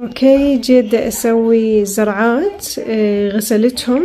okay جيت أسوي زرعات آه، غسلتهم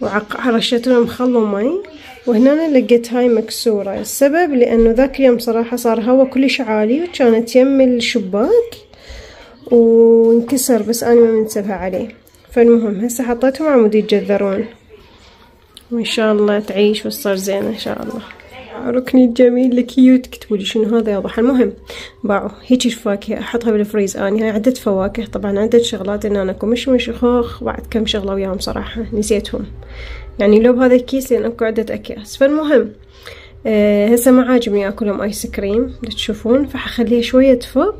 ورشيت لهم خل ومي وهنا لقيت هاي مكسورة. السبب لأنه ذاك اليوم صراحة صار هوا كلش عالي وكانت يم الشباك وانكسر بس أنا ما منتبه عليه. فالمهم هسه حطيتهم عمود يتجذرون وإن شاء الله تعيش وتصير زينة إن شاء الله. ركني الجميل ال cute كتبوا شنو هذا يوضح المهم باعوا هيجي الفاكهة أحطها بالفريز. اني هاي عدة فواكه. طبعا عدة شغلات إن أنا أكو مش خوخ بعد كم شغلة وياهم صراحة نسيتهم. يعني لو بهذا الكيس لأن أكو عدة أكياس. فالمهم آه هسه ما عاجبني أكلهم آيس كريم. تشوفون. فحخليها شوية فوق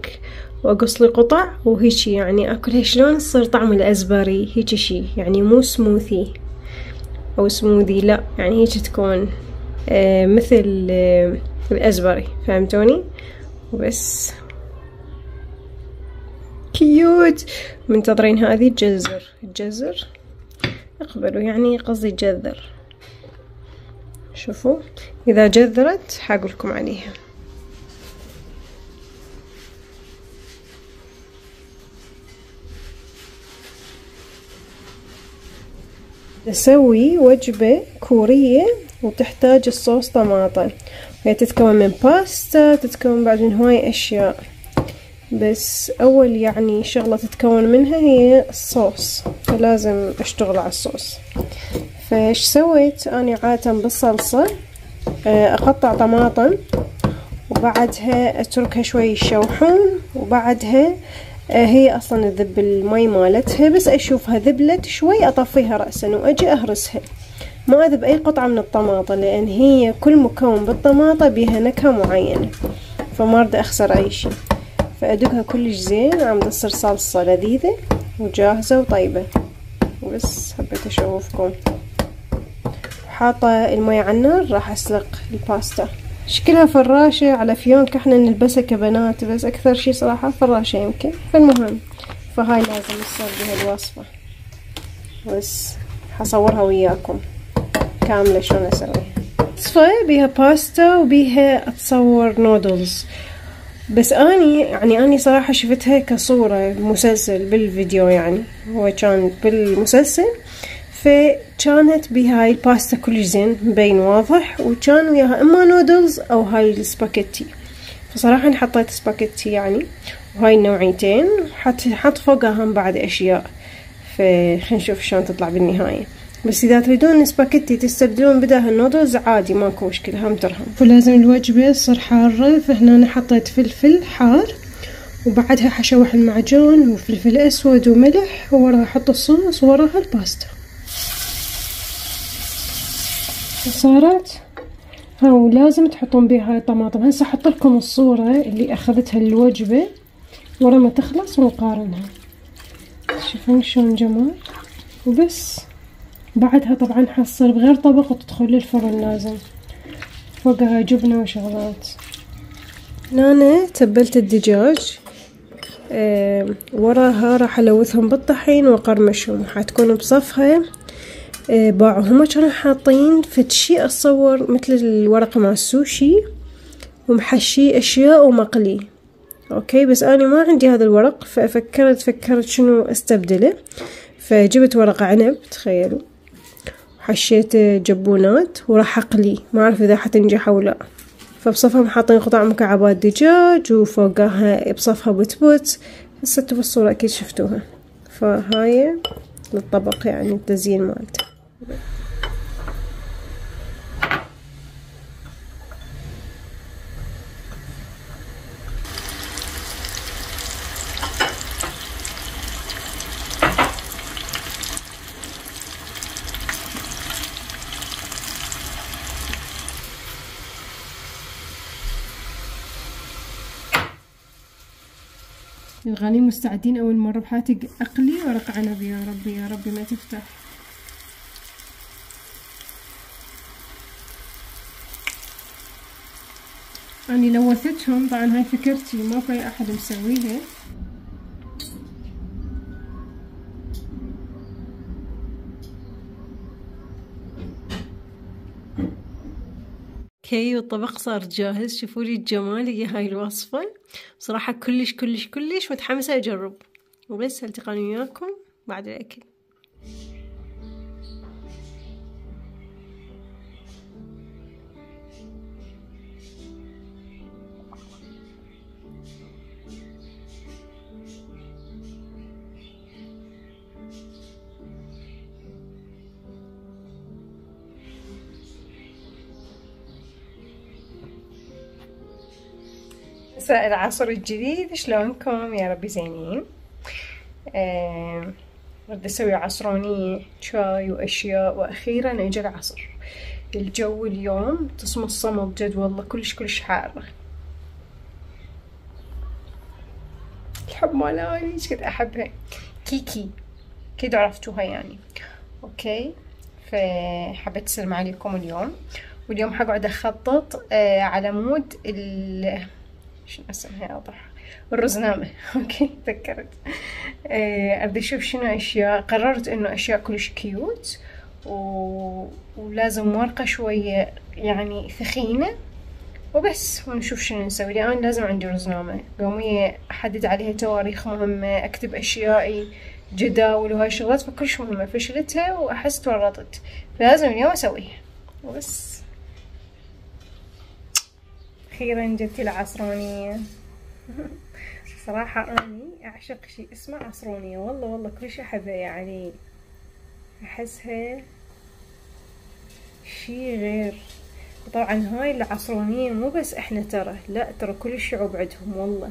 وأقص لي قطع. وهيجي يعني أكلها شلون تصير طعم الأزبري. هيجي شي. يعني مو سموثي. أو سموذي. لا يعني هيجي تكون آه مثل آه الأزبري فهمتوني؟ وبس. كيوت. منتظرين هذه تجزر تجزر أقبلوا يعني قصدي تجذر شوفوا إذا جذرت حقولكم عليها. نسوي وجبة كورية وتحتاج الصوص طماطم. هي تتكون من باستا تتكون بعد من هواي أشياء. بس أول يعني شغلة تتكون منها هي الصوص فلازم أشتغل على الصوص. فإيش سويت؟ أنا عادة بالصلصة أقطع طماطم وبعدها أتركها شوي يشوحون وبعدها هي أصلا تذب المي مالتها بس أشوفها ذبلت شوي أطفيها رأسا وأجي أهرسها. ما أذب أي قطعة من الطماطة لأن هي كل مكون بالطماطة بيها نكهة معينة فما أريد أخسر أي شي فأدقها كلش زين عم تصير صلصة لذيذة وجاهزة وطيبة. وبس حبيت أشوفكم. حاطة المي على النار راح أسلق الباستا. شكلها فراشة على فيونك إحنا نلبسها كبنات بس أكثر شي صراحة فراشة يمكن. فالمهم فهاي لازم تصير بها الوصفة. بس حصورها وياكم. كاملة شلون اسويها وصفة بيها باستا وبيها أتصور نودلز بس أني يعني أني صراحة شفتها كصورة مسلسل بالفيديو يعني. هو كان بالمسلسل. فكانت بهاي الباستا كلش زين مبين واضح. وكان وياها إما نودلز أو هاي السباكيتي. فصراحة حطيت سباكيتي يعني وهاي النوعيتين. حط حط فوقها هم بعد اشياء فخلينا نشوف شلون تطلع بالنهاية. بس إذا تريدون سباكيتي تستبدلون بداها النودلز عادي ماكو مشكلة هم درهم ولازم الوجبة تصير حارة فهنا أنا حطيت فلفل حار وبعدها حشوح المعجون وفلفل أسود وملح ووراها أحط الصوص ووراها الباستا. صارت ها ولازم تحطون بيها الطماطم هسه أحط لكم الصورة اللي أخذتها الوجبة ورا ما تخلص ونقارنها. شوفون شلون جمال. وبس. بعدها طبعا حصل بغير طبق وتدخل للفرن لازم. فوقها جبنة وشغلات. هنا تبلت الدجاج. وراها راح ألوثهم بالطحين وقرمشهم حتكون بصفها. باعوا هما كانوا حاطين فد شي اتصور مثل الورقة مال السوشي ومحشي أشياء ومقلي. أوكي بس أنا ما عندي هذا الورق ففكرت فكرت شنو أستبدله. فجبت ورق عنب تخيلوا حشيت جبونات وراح أقلي. ما أعرف إذا حتنجح أو لا. فبصفهم حاطين قطع مكعبات دجاج وفوقها بصفها بتبوت هسه بالصورة أكيد شفتوها. فهاي للطبق يعني التزيين مالته الغالين مستعدين أول مرة بحياتي أقلي ورق عنب. يا ربي يا ربي ما تفتح. أني لوثتهم طبعا هاي فكرتي ما في أحد مسويها. أوكي والطبق صار جاهز. شوفوا لي الجمال هي هاي الوصفة. بصراحة كلش كلش كلش متحمسة أجرب. وبس ألتقاني وياكم بعد الأكل. مساء العصر الجديد شلونكم؟ يا ربي زينين. بدي أسوي عصرونية شاي وأشياء وأخيرا اجى العصر. الجو اليوم تصمت صمت جد والله كلش كلش حارة الحب مالاني إيش قد أحبها؟ كيكي. أكيد عرفتوها يعني. أوكي. فحبيت أسلم عليكم اليوم. واليوم حقعد أخطط آه على مود ال شنو اسمها واضح الرزنامة. أوكي تذكرت. آه، ابي أشوف شنو أشياء. قررت إنه أشياء كلش cute و... ولازم ورقة شوية يعني ثخينة. وبس ونشوف شنو نسوي. الآن لازم عندي رزنامة. يومية أحدد عليها تواريخ مهمة أكتب أشيائي جداول وهاي الشغلات فكلش مهمة. فشلتها وأحس تورطت فلازم اليوم أسويها. وبس. أخيرا جت العصرونية. صراحة أني أعشق شي اسمه عصرونية. والله والله كلش أحبها يعني أحسها شي غير. طبعا هاي العصرونية مو بس إحنا ترى لا ترى كل الشعوب عندهم. والله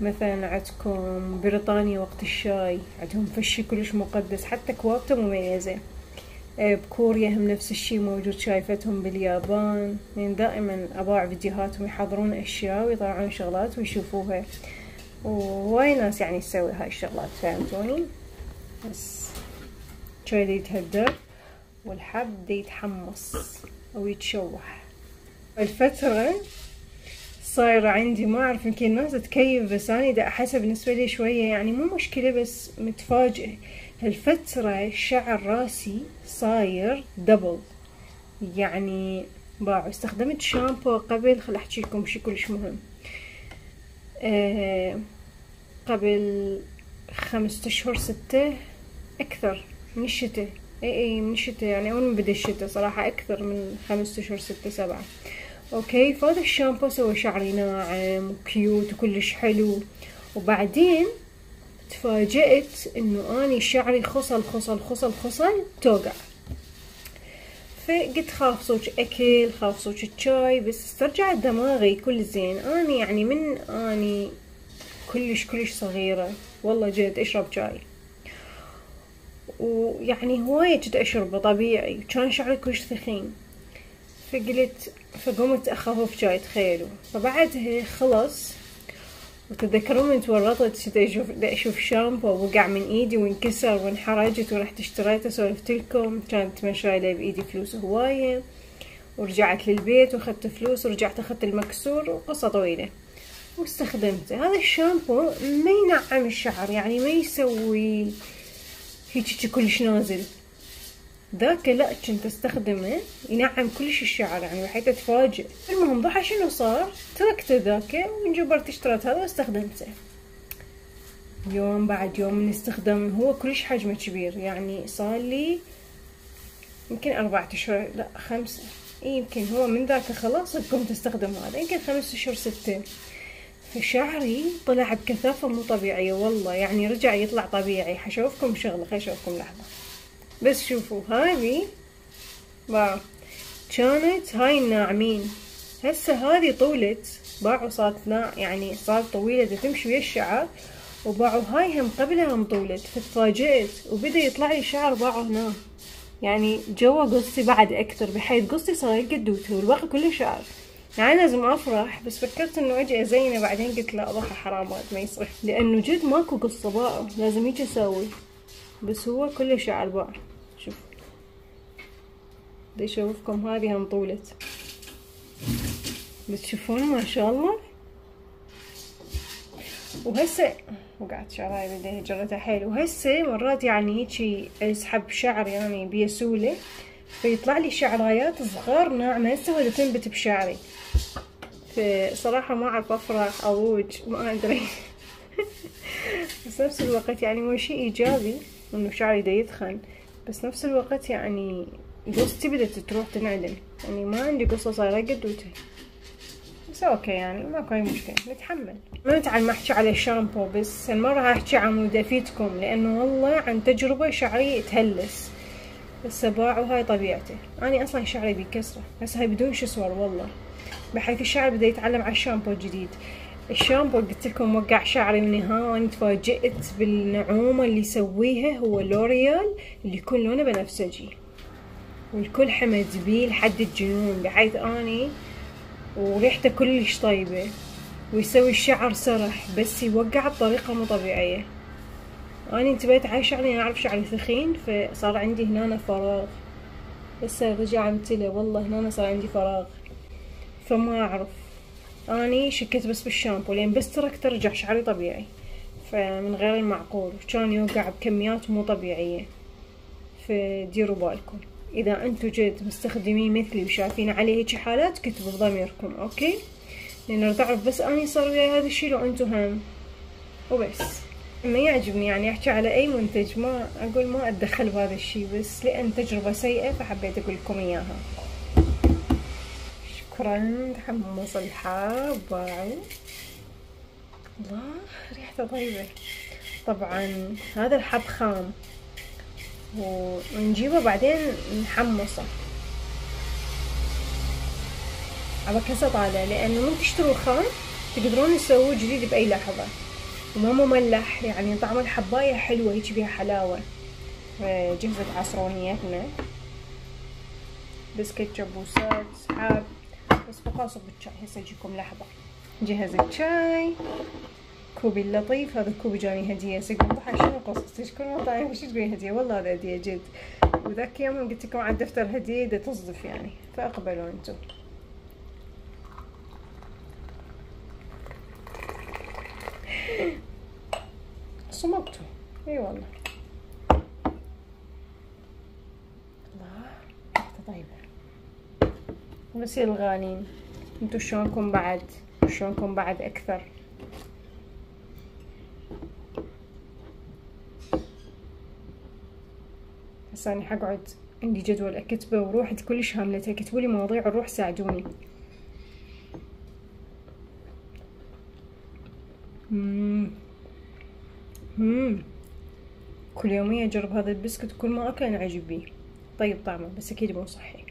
مثلا عندكم بريطانيا وقت الشاي عندهم فشي كلش مقدس حتى كوابته مميزة. بكوريا هم نفس الشي موجود شايفتهم باليابان. يعني دائما أباع فيديوهاتهم يحضرون أشياء ويطلعون شغلات ويشوفوها. وهواي ناس يعني تسوي هاي الشغلات فهمتوني؟ بس شوي يتهدر والحب دي يتحمص أو يتشوح. الفترة صايرة عندي ما أعرف يمكن الناس تكيف بس أنا إذا أحسها بالنسبة لي شوية يعني مو مشكلة بس متفاجئة هالفترة شعر راسي صاير double يعني باعوا استخدمت شامبو قبل خل أحكي لكم شي كلش مهم. أه قبل خمسة أشهر ستة أكثر من الشتاء. إي إي من الشتاء يعني أول ما بدأ الشتاء صراحة أكثر من خمسة أشهر ستة سبعة. أوكي فهذا الشامبو سوى شعري ناعم و cute وكلش حلو. وبعدين تفاجأت إنه آني شعري خصل خصل خصل خصل توقع. فقلت خاف صوت أكل خاف صوت الشاي بس استرجعت دماغي كل زين. اني يعني من أني كلش كلش صغيرة. والله جد أشرب شاي. ويعني هواية كنت أشربه طبيعي. وكان شعري كلش ثخين فقلت فقمت اخفف شاي تخيلوا. فبعدها خلص. وتذكرون من تورطت أشوف أشوف شامبو وقع من إيدي وانكسر وانحرجت ورحت اشتريته سولفت لكم كانت ما شايله بإيدي فلوس هواية. ورجعت للبيت وأخذت فلوس ورجعت أخذت المكسور وقصة طويلة. واستخدمته. هذا الشامبو ما ينعم الشعر يعني ما يسوي هيك كلش نازل. ذاك لا كنت أستخدمه ينعم كلش الشعر يعني بحيث أتفاجئ. المهم ضحى شنو صار؟ تركته ذاك وانجبرت اشتريت هذا واستخدمته يوم بعد يوم من استخدام هو كلش حجمه كبير يعني صار لي يمكن أربعة أشهر لا خمسة يمكن هو من ذاك خلاص قمت استخدم هذا يمكن خمسة أشهر ستة. فشعري طلع بكثافة مو طبيعية والله يعني رجع يطلع طبيعي. حشوفكم شغلة خليني أشوفكم لحظة. بس شوفوا هذي باعوا كانت هاي الناعمين. هسه هذي طولت باعوا صارت يعني صارت طويلة تمشي ويا الشعر وباعوا هاي هم قبلها هم طولت فتفاجئت وبدأ يطلع لي شعر باعوا هنا. يعني جوا قصتي بعد أكثر بحيث قصتي صار قدوته والباقي كله شعر. يعني لازم أفرح بس فكرت إنه أجي أزينه بعدين قلت لا ضحى حرامات ما يصير. لأنه جد ماكو قصة باعوا لازم يجي أسوي بس هو كله شعر باع شوف بدي أشوفكم هذه هم طولت. بتشوفون ما شاء الله. وهسه وقعت شعراي بدي جرتها حيل. وهسه مرات يعني هيجي أسحب شعر يعني بيسولة فيطلع لي شعرايات صغار ناعمة هسه ولا تنبت بشعري. فصراحة ما أعرف أفرح اضوج ما أدري. بس نفس الوقت يعني هو شيء إيجابي إنه شعري دا يدخن. بس نفس الوقت يعني قصتي بدت تروح تنعدم يعني ما عندي قصة صايرة قدوته بس أوكي يعني ماكو أي مشكلة. نتحمل. ما تعال ما أحكي على الشامبو بس المرة أحكي عن مود افيدكم لأنه والله عن تجربة شعري تهلس. السباع وهاي طبيعته. أنا أصلا شعري بكسرة بس هاي بدون شسور والله. بحيث الشعر بدأ يتعلم على الشامبو الجديد. الشامبو قلت لكم وقع شعري من النهاية تفاجئت بالنعومة اللي يسويها هو لوريال اللي يكون لونه بنفسجي. والكل حمد بيه لحد الجنون بحيث أني وريحته كلش طيبة. ويسوي الشعر سرح بس يوقع بطريقة مو طبيعية. أنا انتبهت على شعري أعرف شعري ثخين فصار عندي هنا فراغ. هسه رجع امتلى والله هنا صار عندي فراغ. فما أعرف. أني شكيت بس بالشامبو لين بس تركت رجع شعري طبيعي. فمن غير المعقول كان يوقع بكميات مو طبيعية. فديروا بالكم. إذا أنتو جد مستخدمين مثلي وشايفين عليه هيك حالات كتبوا بضميركم أوكي؟ لأن تعرف بس أني صار وياي هذا الشي لو أنتو هم. وبس. ما يعجبني يعني أحكي على أي منتج ما أقول ما أتدخل بهذا الشي بس لأن تجربة سيئة فحبيت أقول لكم إياها. شكرا تحمص الحاب. الله ريحته طيبة. طبعا هذا الحب خام. ونجيبه بعدين نحمصه. على كذا طالع لأنه من تشتروا خام تقدرون تسووه جديد بأي لحظة. وما مملح يعني طعم الحباية حلوة هيك بيها حلاوة. جهزت عصرونياتنا. بسكت جبوسات سحاب بس بقى اصب الشاي هسه أجيكم لحظة. جهز الشاي كوبي اللطيف هذا الكوب جاني هدية. سقم ضحى شنو قصص؟ كل ما وش تقولي هدية؟ والله هذا هدية جد. وذاك يوم قلت لكم على الدفتر هدية دا تصدف يعني. فأقبلوا أنتم. صمتوا. إي والله. الله طيبة. بس يا الغالين انتو شلونكم بعد؟ شلونكم بعد أكثر؟ اني حقعد عندي جدول أكتبه وروحي كلش هاملته كتبوا لي مواضيع الروح ساعدوني مم. مم. كل يومية أجرب هذا البسكوت كل ما أكل أنعجب بيه طيب طعمه بس أكيد مو صحي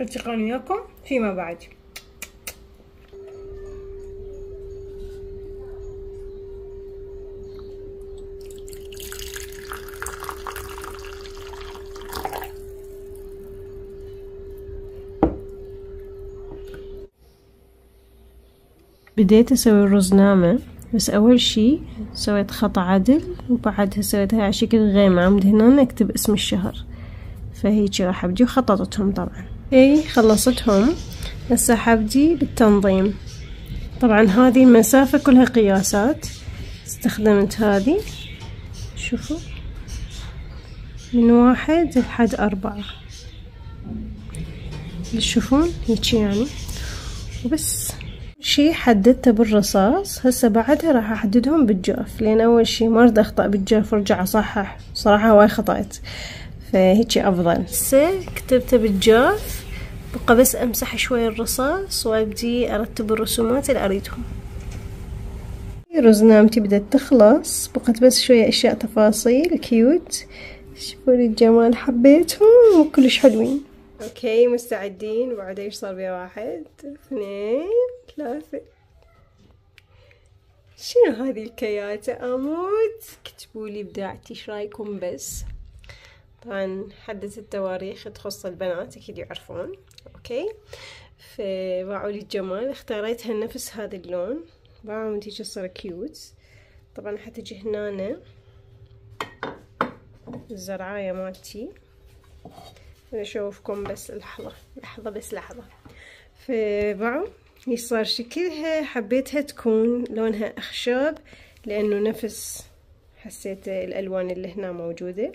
التقاني وياكم فيما بعد بديت أسوي الرز بس أول شي سويت خط عدل وبعدها سويتها على شكل غيمة عمد هنا أكتب اسم الشهر. فهيجي راح أبدي وخططتهم طبعا. إي خلصتهم. هسه حبدي بالتنظيم. طبعا هذه المسافة كلها قياسات. استخدمت هذه. شوفوا. من واحد لحد أربعة. تشوفون هيجي يعني. وبس. شي حددته بالرصاص هسه بعدها راح أحددهم بالجاف لأن أول شي ما أريد أخطأ بالجاف وارجع أصحح. صراحة هواي خطأت. فهيجي أفضل. هسه كتبته بالجاف بقى بس أمسح شوي الرصاص وأبدي أرتب الرسومات اللي أريدهم. رزنامتي بدأت تخلص. بقت بس شوية أشياء تفاصيل cute شوفوا الجمال حبيتهم وكلش حلوين. أوكي مستعدين؟ بعد إيش صار بيا واحد؟ اثنين ثلاثة. شنو هذه الكياتة؟ أموت. كتبوا لي ابداعتي إيش رأيكم بس؟ طبعا حددت التواريخ تخص البنات أكيد يعرفون. أوكي. فباعوا لي الجمال. اختاريتها نفس هذا اللون. باعوا تيجي صار cute طبعا حتجي هنا الزرعاية مالتي. أشوفكم بس لحظة لحظة بس لحظة. فبعوا هي صار شكلها حبيتها تكون لونها أخشاب لأنه نفس حسيت الألوان اللي هنا موجودة.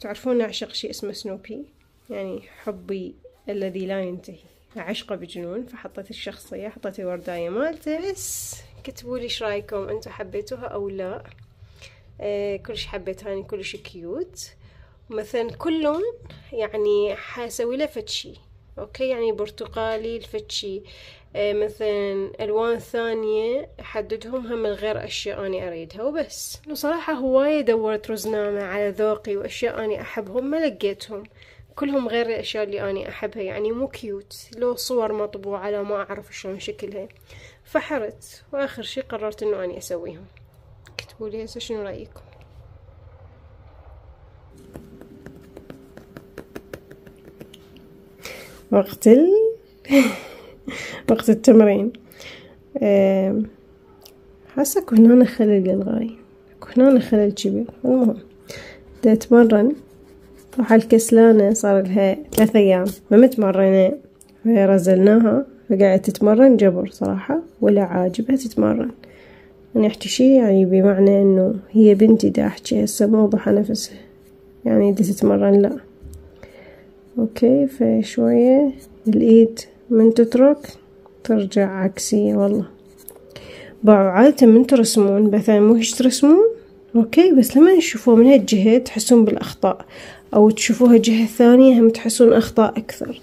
تعرفون أعشق شيء اسمه سنوبي يعني حبي الذي لا ينتهي. عشقه بجنون فحطيت الشخصية حطيت الورداية مالته. بس كتبوا لي إيش رأيكم؟ أنتم حبيتوها أو لا؟ آه كلش حبيتها يعني كلش cute مثلا كل لون يعني حاسوي له فد شي okay؟ يعني برتقالي الفد شي آه مثلا ألوان ثانية أحددهم هم غير أشياء اني أريدها وبس. وصراحة هواية دورت رزنامة على ذوقي وأشياء اني أحبهم ما لقيتهم. كلهم غير الأشياء اللي اني أحبها يعني مو cute لو صور مطبوعة لا ما أعرف شلون شكلها. فحرت وآخر شي قررت إنه اني أسويهم. اكتبوا لي شنو رأيكم؟ وقت ال... وقت التمرين. حاسة هنا خلل للغاية. هنا خلل كبير المهم دا أتمرن. راح الكسلانة صار لها ثلاثة أيام. ما متمرنة. رزلناها. فقاعدة تتمرن جبر صراحة. ولا عاجبها تتمرن. أنا أحكي شي يعني بمعنى إنه هي بنتي دا أحكي هسه مو ضحى نفسها. يعني دا تتمرن لا. أوكي فشوية. الإيد من تترك ترجع عكسية والله. باعوا عادة من ترسمون مثلا مو هيش ترسمون؟ أوكي بس لما تشوفوه من هالجهة تحسون بالأخطاء. أو تشوفوها جهة ثانية هم تحسون أخطاء أكثر.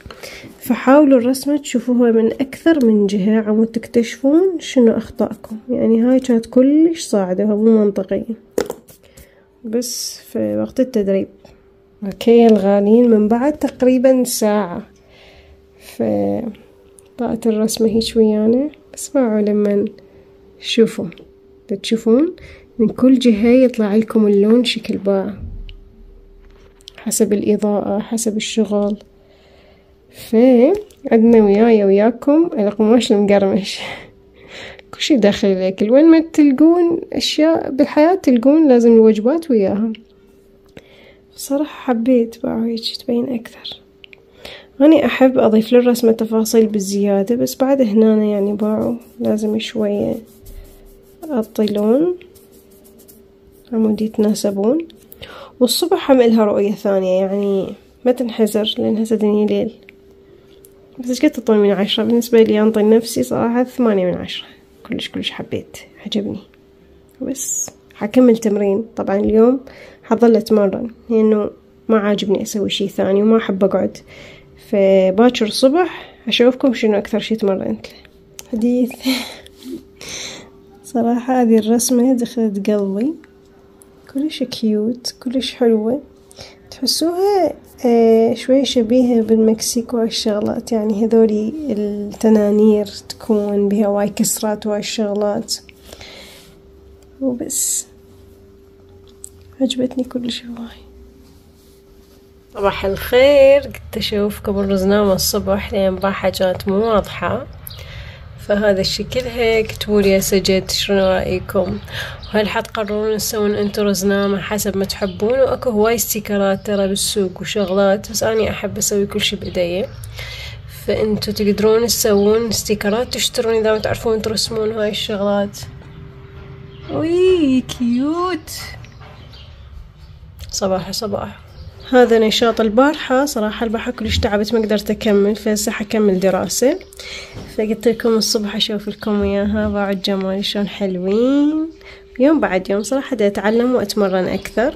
فحاولوا الرسمة تشوفوها من أكثر من جهة عمود تكتشفون شنو أخطائكم. يعني هاي كانت كلش صاعدة مو منطقية بس في وقت التدريب. أوكي الغالين من بعد تقريبا ساعة. ف طلعت الرسمة هيك ويانا اسمعوا لما شوفوا تشوفون. من كل جهة يطلع لكم اللون شكل باع حسب الإضاءة حسب الشغل. فعندنا وياي وياكم القماش المقرمش؟ كل شي داخل الأكل وين ما تلقون أشياء بالحياة تلقون لازم الوجبات وياها صراحة حبيت باعوا هيك تبين أكثر. أنا أحب أضيف للرسمة تفاصيل بالزيادة بس بعد هنا يعني باعوا. لازم شوية أعطي لون عمود يتناسبون. والصبح هم إلها رؤية ثانية يعني ما تنحزر لأن هسه ليل. بس إيش قد من عشرة؟ بالنسبة لي أنطي لنفسي صراحة ثمانية من عشرة. كلش كلش حبيت عجبني. بس. حكمل تمرين. طبعا اليوم حظل اتمرن لأنه ما عاجبني أسوي شي ثاني وما أحب أقعد. فباكر الصبح أشوفكم شنو أكثر شي تمرنت. حديث. صراحة هذه الرسمة دخلت قلبي. كلش cute كلش حلوة. تحسوها آه شوي شبيهة بالمكسيك وهالشغلات يعني هذولي التنانير تكون بها وهاي كسرات وهاي شغلات. وبس. عجبتني كلش هواي صباح الخير. قلت أشوفكم الرزنامة الصبح لأن البارحة كانت مو واضحة. فهذا الشكل هيك اكتبوا لي سجلت شنو رأيكم؟ وهل حتقررون تسوون أنتو رزنامة حسب ما تحبون؟ وأكو هواي ستيكرات ترى بالسوق وشغلات بس أني أحب أسوي كل شي بإيدي. فأنتو تقدرون تسوون ستيكرات تشترون إذا ما تعرفون ترسمون هاي الشغلات. وي cute. صباح صباح. هذا نشاط البارحة. صراحة البارحة كلش تعبت ما قدرت أكمل فهسه حكمل دراسة. فقلت لكم الصبح أشوف لكم وياها بعد جمال شلون حلوين. يوم بعد يوم صراحة دا أتعلم وأتمرن أكثر.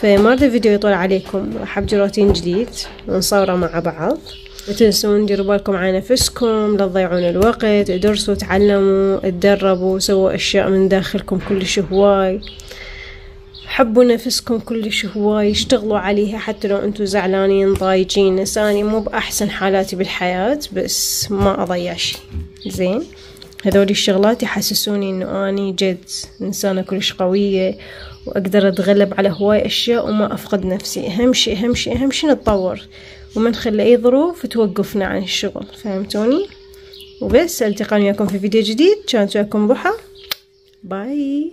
فما أريد الفيديو يطول عليكم. راح أبجي روتين جديد ونصوره مع بعض. لا تنسون ديروا بالكم على نفسكم لا تضيعون الوقت ادرسوا تعلموا اتدربوا سووا أشياء من داخلكم كلش هواي. حبوا نفسكم كلش هواي اشتغلوا عليها حتى لو انتو زعلانين ضايجين نساني. مو بأحسن حالاتي بالحياة بس ما أضيع شي زين؟ هذول الشغلات يحسسوني إنه أني جد إنسانة كلش قوية وأقدر أتغلب على هواي أشياء وما أفقد نفسي. أهم شي أهم شي أهم شي نتطور وما نخلي أي ظروف توقفنا عن الشغل فهمتوني؟ وبس ألتقاني وياكم في فيديو جديد. كانت وياكم ضحى باي.